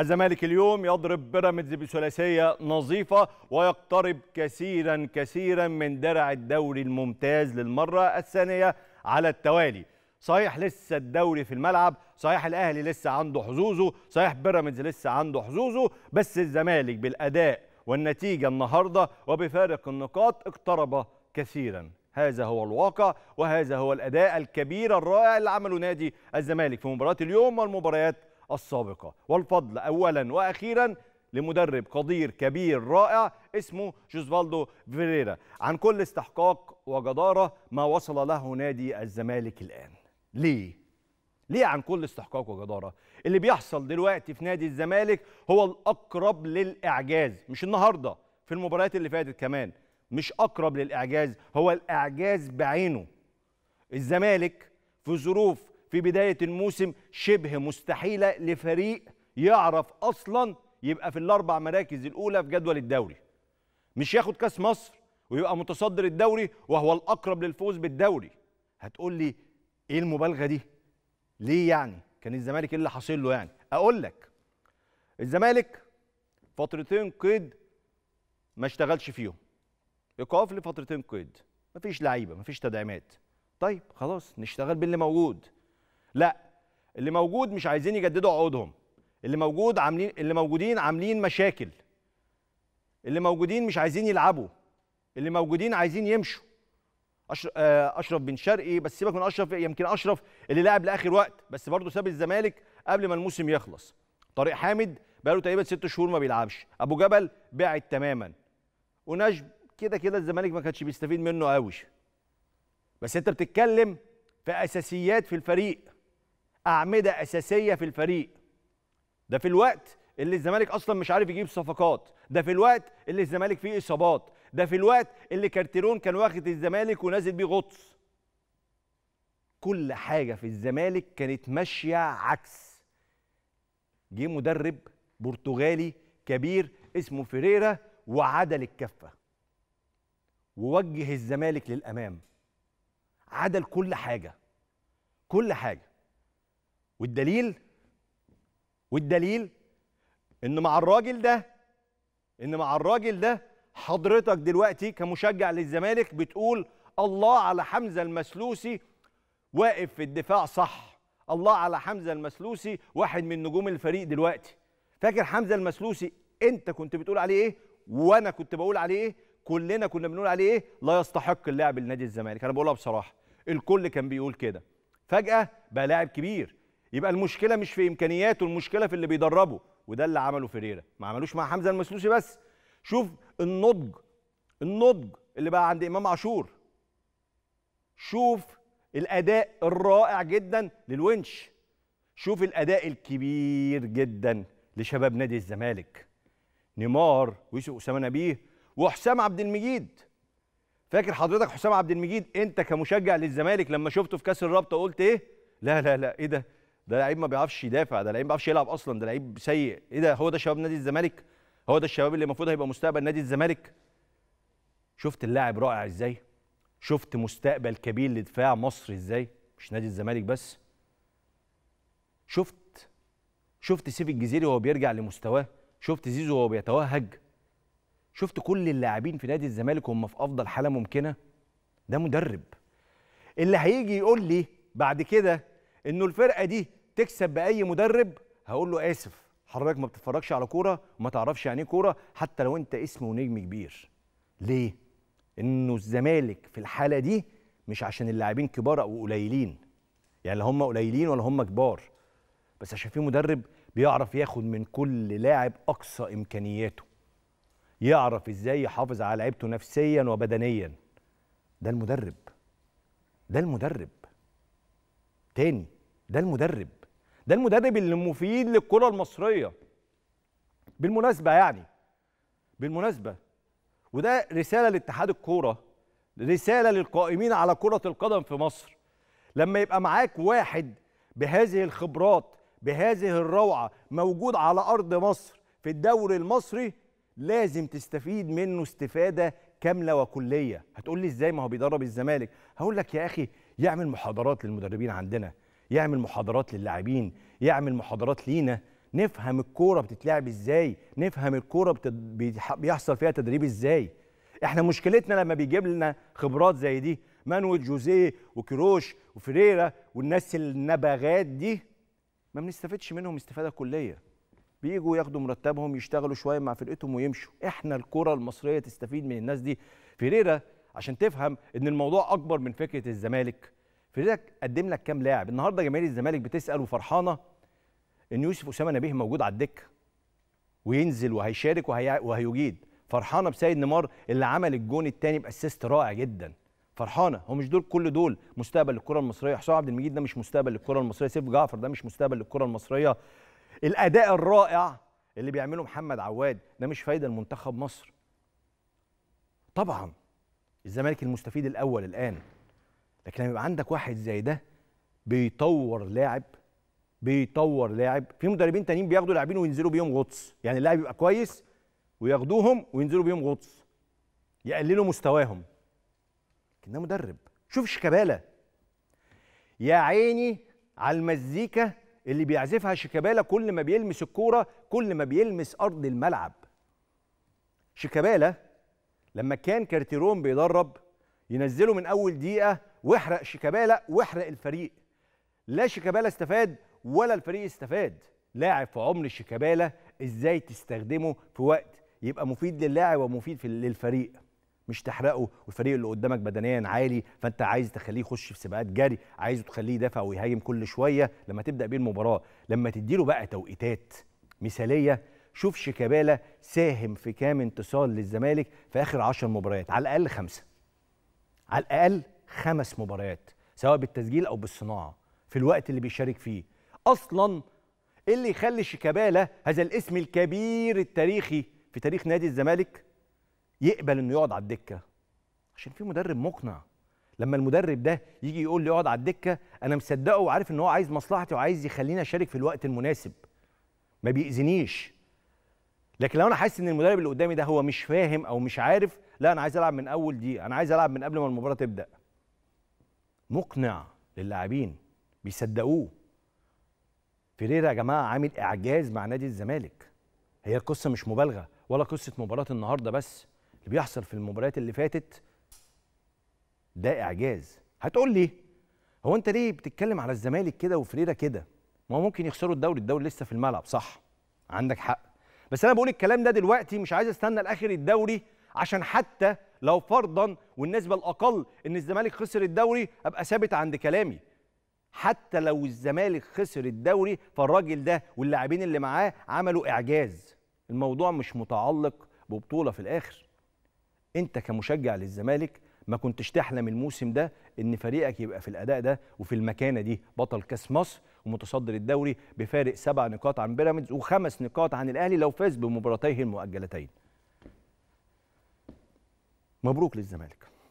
الزمالك اليوم يضرب بيراميدز بثلاثية نظيفة ويقترب كثيرا كثيرا من درع الدوري الممتاز للمرة الثانية على التوالي. صحيح لسه الدوري في الملعب صحيح الأهلي لسه عنده حظوظه صحيح بيراميدز لسه عنده حظوظه بس الزمالك بالأداء والنتيجة النهارده وبفارق النقاط اقترب كثيرا. هذا هو الواقع وهذا هو الأداء الكبير الرائع اللي عمله نادي الزمالك في مباراة اليوم والمباريات السابقة. والفضل اولا وأخيرا لمدرب قدير كبير رائع اسمه جوزفالدو فيريرا. عن كل استحقاق وجدارة ما وصل له نادي الزمالك الآن. ليه؟ ليه عن كل استحقاق وجدارة؟ اللي بيحصل دلوقتي في نادي الزمالك هو الأقرب للإعجاز. مش النهارده في المباريات اللي فاتت كمان. مش أقرب للإعجاز هو الإعجاز بعينه. الزمالك في ظروف في بداية الموسم شبه مستحيلة لفريق يعرف أصلا يبقى في الأربع مراكز الأولى في جدول الدوري. مش ياخد كاس مصر ويبقى متصدر الدوري وهو الأقرب للفوز بالدوري. هتقول لي إيه المبالغة دي؟ ليه يعني؟ كان الزمالك إيه اللي حاصل له يعني؟ أقول لك الزمالك فترتين قيد ما اشتغلش فيهم. إيقاف لفترتين قيد. مفيش لعيبة مفيش تدعيمات. طيب خلاص نشتغل باللي موجود. لا اللي موجود مش عايزين يجددوا عقودهم. اللي موجود عاملين اللي موجودين عاملين مشاكل. اللي موجودين مش عايزين يلعبوا. اللي موجودين عايزين يمشوا. أشرف, أشرف بن شرقي بس سيبك من أشرف يمكن أشرف اللي لعب لآخر وقت بس برضه ساب الزمالك قبل ما الموسم يخلص. طارق حامد بقاله تقريبا ست شهور ما بيلعبش. أبو جبل بعد تماما. ونجم كده كده الزمالك ما كانش بيستفيد منه قوي. بس أنت بتتكلم في أساسيات في الفريق. أعمدة أساسية في الفريق. ده في الوقت اللي الزمالك أصلا مش عارف يجيب صفقات. ده في الوقت اللي الزمالك فيه إصابات. ده في الوقت اللي كارتيرون كان واخد الزمالك ونازل بيه غطس. كل حاجة في الزمالك كانت ماشية عكس. جه مدرب برتغالي كبير اسمه فيريرا وعدل الكفة. ووجه الزمالك للأمام. عدل كل حاجة. كل حاجة. والدليل؟ والدليل إن مع الراجل ده إن مع الراجل ده حضرتك دلوقتي كمشجع للزمالك بتقول الله على حمزة المسلوسي واقف في الدفاع صح. الله على حمزة المسلوسي واحد من نجوم الفريق دلوقتي. فاكر حمزة المسلوسي؟ أنت كنت بتقول عليه إيه؟ وأنا كنت بقول عليه إيه؟ كلنا كنا بنقول عليه إيه؟ لا يستحق اللعب لنادي الزمالك. أنا بقولها بصراحة. الكل كان بيقول كده. فجأة بقى لاعب كبير. يبقى المشكلة مش في إمكانياته المشكلة في اللي بيدربه وده اللي عمله فيريرا. ما عملوش مع حمزة المسلوسي بس. شوف النضج النضج اللي بقى عند إمام عاشور. شوف الأداء الرائع جدا للونش. شوف الأداء الكبير جدا لشباب نادي الزمالك. نيمار ويوسف أسامة نبيه وحسام عبد المجيد. فاكر حضرتك حسام عبد المجيد؟ أنت كمشجع للزمالك لما شفته في كأس الرابطة قلت إيه؟ لا لا لا إيه ده؟ ده لعيب ما بيعرفش يدافع ده لعيب ما بيعرفش يلعب أصلا ده لعيب سيء. إيه ده؟ هو ده شباب نادي الزمالك؟ هو ده الشباب اللي المفروض هيبقى مستقبل نادي الزمالك؟ شفت اللاعب رائع إزاي؟ شفت مستقبل كبير لدفاع مصر إزاي؟ مش نادي الزمالك بس. شفت شفت سيف الجزيري وهو بيرجع لمستواه؟ شفت زيزو وهو بيتوهج؟ شفت كل اللاعبين في نادي الزمالك وهم في أفضل حالة ممكنة؟ ده مدرب. اللي هيجي يقول لي بعد كده إنه الفرقة دي تكسب بأي مدرب هقول له آسف حضرتك ما بتتفرجش على كورة وما تعرفش يعني إيه كورة حتى لو أنت اسم ونجم كبير. ليه؟ إنه الزمالك في الحالة دي مش عشان اللاعبين كبار أو قليلين. يعني لا هم قليلين ولا هم كبار. بس عشان في مدرب بيعرف ياخد من كل لاعب أقصى إمكانياته. يعرف إزاي يحافظ على لعيبته نفسيا وبدنيا. ده المدرب. ده المدرب. تاني ده المدرب. ده المدرب اللي مفيد للكرة المصرية. بالمناسبة يعني بالمناسبة. وده رسالة لاتحاد الكورة رسالة للقائمين على كرة القدم في مصر. لما يبقى معاك واحد بهذه الخبرات بهذه الروعة موجود على أرض مصر في الدوري المصري لازم تستفيد منه استفادة كاملة وكلية. هتقول لي إزاي؟ ما هو بيدرب الزمالك. هقول لك يا أخي يعمل محاضرات للمدربين عندنا. يعمل محاضرات للاعبين يعمل محاضرات لينا. نفهم الكورة بتتلعب إزاي نفهم الكورة بيحصل فيها تدريب إزاي. إحنا مشكلتنا لما بيجيب لنا خبرات زي دي مانويل جوزيه وكيروش وفريرا والناس النبغات دي ما بنستفدش منهم استفادة كلية. بيجوا ياخدوا مرتبهم يشتغلوا شوية مع فرقتهم ويمشوا. إحنا الكره المصرية تستفيد من الناس دي. فيريرا عشان تفهم إن الموضوع أكبر من فكرة الزمالك فيريرا قدم لك كام لاعب؟ النهارده جماهير الزمالك بتسأل وفرحانة إن يوسف أسامة نبيه موجود على الدكة وينزل وهيشارك وهي... وهيجيد. فرحانة بسيد نيمار اللي عمل الجون الثاني بأسيست رائع جدا. فرحانة هو مش دول كل دول مستقبل للكرة المصرية؟ حسام عبد المجيد ده مش مستقبل للكرة المصرية. سيف جعفر ده مش مستقبل للكرة المصرية. الأداء الرائع اللي بيعمله محمد عواد ده مش فايدة لمنتخب مصر. طبعا الزمالك المستفيد الأول الآن. لكن لما يبقى عندك واحد زي ده بيطور لاعب بيطور لاعب في مدربين تانيين بياخدوا لاعبين وينزلوا بيهم غطس. يعني اللاعب يبقى كويس وياخدوهم وينزلوا بيهم غطس يقللوا مستواهم. لكن ده مدرب. شوف شيكابالا. يا عيني على المزيكا اللي بيعزفها شيكابالا كل ما بيلمس الكورة كل ما بيلمس أرض الملعب. شيكابالا لما كان كارتيرون بيدرب ينزله من أول دقيقة واحرق شيكابالا واحرق الفريق. لا شيكابالا استفاد ولا الفريق استفاد لاعب في عمر شيكابالا إزاي تستخدمه في وقت يبقى مفيد للاعب ومفيد في للفريق؟ مش تحرقه والفريق اللي قدامك بدنيا عالي فأنت عايز تخليه يخش في سباقات جري عايزه تخليه يدافع ويهاجم كل شوية. لما تبدأ بيه المباراة لما تديله بقى توقيتات مثالية شوف شيكابالا ساهم في كام انتصار للزمالك في آخر 10 مباريات على الأقل خمسة. على الأقل خمس مباريات سواء بالتسجيل أو بالصناعة في الوقت اللي بيشارك فيه. أصلا اللي يخلي شيكابالا هذا الاسم الكبير التاريخي في تاريخ نادي الزمالك يقبل إنه يقعد على الدكة. عشان في مدرب مقنع. لما المدرب ده يجي يقول لي اقعد على الدكة أنا مصدقه وعارف إن هو عايز مصلحتي وعايز يخليني أشارك في الوقت المناسب. ما بيأذنيش. لكن لو أنا حاسس إن المدرب اللي قدامي ده هو مش فاهم أو مش عارف لا أنا عايز ألعب من أول دقيقة أنا عايز ألعب من قبل ما المباراة تبدأ. مقنع للاعبين بيصدقوه. فيريرا يا جماعة عامل إعجاز مع نادي الزمالك. هي القصة مش مبالغة ولا قصة مباراة النهارده بس. اللي بيحصل في المباريات اللي فاتت ده إعجاز. هتقول لي هو أنت ليه بتتكلم على الزمالك كده وفريرا كده؟ ما هو ممكن يخسروا الدوري الدوري لسه في الملعب صح؟ عندك حق. بس أنا بقول الكلام ده دلوقتي مش عايز أستنى لآخر الدوري عشان حتى لو فرضا والنسبة الأقل إن الزمالك خسر الدوري أبقى ثابت عند كلامي. حتى لو الزمالك خسر الدوري فالراجل ده واللاعبين اللي معاه عملوا إعجاز. الموضوع مش متعلق ببطولة في الآخر. أنت كمشجع للزمالك ما كنتش تحلم الموسم ده إن فريقك يبقى في الأداء ده وفي المكانة دي. بطل كأس مصر ومتصدر الدوري بفارق سبع نقاط عن بيراميدز وخمس نقاط عن الأهلي لو فاز بمباراتيه المؤجلتين. مبروك للزمالك.